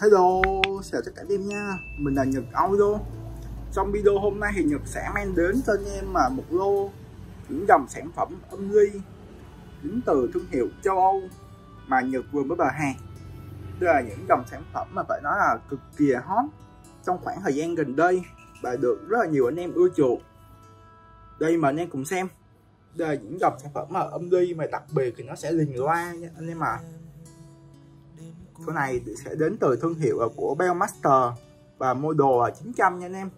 Hello, chào tất cả em nha. Mình là Nhật Audio. Trong video hôm nay thì Nhật sẽ mang đến cho anh em mà một lô những dòng sản phẩm âm ly đến từ thương hiệu châu Âu mà Nhật vừa mới bờ hàng. Đây là những dòng sản phẩm mà phải nói là cực kỳ hot trong khoảng thời gian gần đây và được rất là nhiều anh em ưa chuộng. Đây mà anh em cùng xem. Đây là những dòng sản phẩm mà âm ly mà đặc biệt thì nó sẽ liền loa nha anh em à cái này sẽ đến từ thương hiệu của Bellmaster và model 900 nha anh em.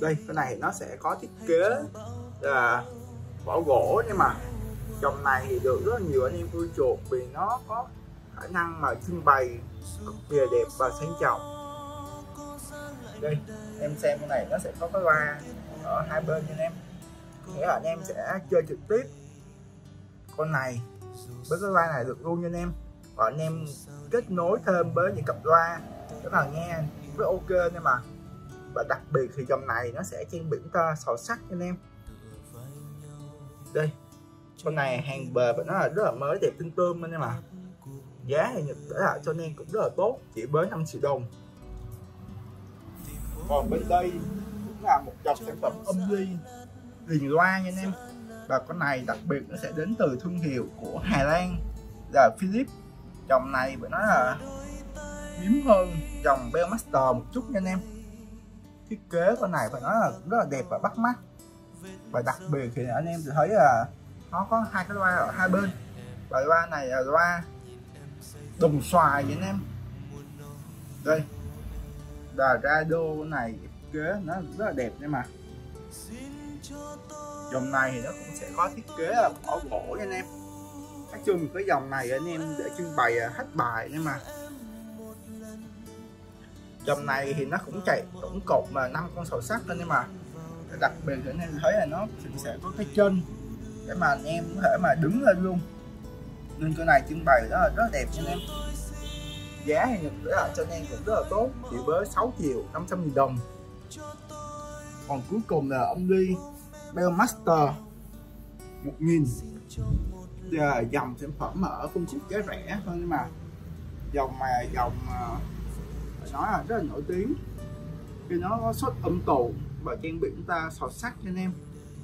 Đây, cái này nó sẽ có thiết kế là vỏ gỗ nhưng mà dòng này thì được rất là nhiều anh em ưa chuộng vì nó có khả năng mà trưng bày cực kỳ đẹp và sang trọng. Đây, em xem cái này nó sẽ có cái loa ở hai bên nha anh em. Nghĩa là anh em sẽ chơi trực tiếp con này với cái loa này được luôn nha anh em và anh em kết nối thêm với những cặp loa. Rất là nghe, rất ok nhưng mà. Và đặc biệt thì dòng này nó sẽ trang bị ta sò sắt cho anh em. Đây con này hàng bề và nó là rất là mới, đẹp tinh tươm anh em mà giá thì nhật để lại cho nên cũng rất là tốt, chỉ với 5 triệu đồng. Còn bên đây cũng là một dòng sản phẩm âm ly liền loa nha anh em. Và con này đặc biệt nó sẽ đến từ thương hiệu của Hà Lan, là Philips dòng này phải nói là hiếm hơn dòng Bellmaster một chút nha anh em. Thiết kế con này phải nói là rất là đẹp và bắt mắt. Và đặc biệt thì anh em sẽ thấy là nó có hai cái loa ở hai bên. Và loa này là loa đồng xoài vậy anh em. Đây là radio này thiết kế nó rất là đẹp nha mà. Dòng này thì nó cũng sẽ có thiết kế là bỏ gỗ nha anh em nói chung cái dòng này anh em để trưng bày à, hết bài nhưng mà. Dòng này thì nó cũng chạy tổng cộng là năm con sầu sắt nên nhưng mà đặc biệt anh em thấy là nó sẽ có cái chân để mà anh em có thể mà đứng lên luôn. Nên cái này trưng bày rất là, rất đẹp cho anh em. Giá thì nhập lại cho anh em cũng rất là tốt, chỉ với 6 triệu 500 nghìn đồng. Còn cuối cùng là ông ly Bellmaster 1000 Ờ, dòng sản phẩm ở phân khúc giá rẻ thôi nhưng mà dòng mà dòng ờ, phải nói là rất là nổi tiếng. Khi nó có xuất âm tù và trang bị chúng ta sọt sắt cho anh em.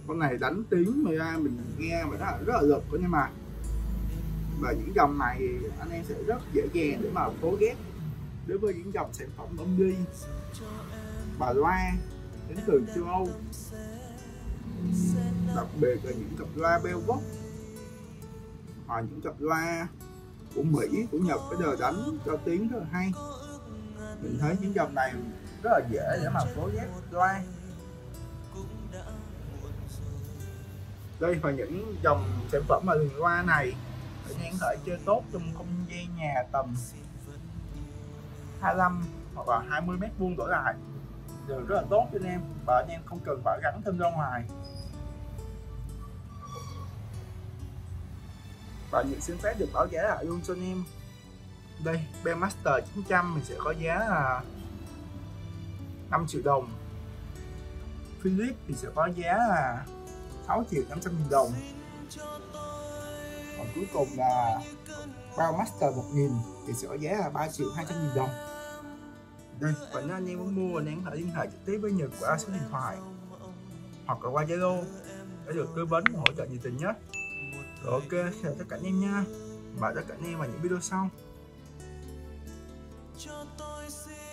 Con này đánh tiếng mà ra mình nghe mà rất là, rất là lực nhưng mà và những dòng này anh em sẽ rất dễ dàng để mà phối ghép đối với những dòng sản phẩm âm ly bà loa đến từ châu Âu. Đặc biệt là những cặp loa Bellbox hoặc những cặp loa của Mỹ, của Nhật bây giờ đánh cho tiếng rất là hay. Mình thấy những dòng này rất là dễ để mà phối ghép loa. Đây và những dòng sản phẩm mà liền loa này anh em có thể chơi tốt trong không gian nhà tầm 25 hoặc là 20 mét vuông đổi lại. Đều rất là tốt cho anh em và anh em không cần phải gắn thêm ra ngoài. Và những xin phép được báo giá lại luôn cho anh em đây Bellmaster 900 mình sẽ có giá là 5 triệu đồng. Philip thì sẽ có giá là 6 triệu 500 nghìn đồng. Còn cuối cùng là bao master 1000 thì sẽ có giá là 3 triệu 200 nghìn đồng. Đây, và nếu anh em muốn mua anh em có thể liên hệ trực tiếp với Nhật qua số điện thoại hoặc là qua Zalo, để được tư vấn và hỗ trợ nhiệt tình nhất rồi ok, chào tất cả anh em nha. Và tất cả anh em vào những video sau. Cho tôi xin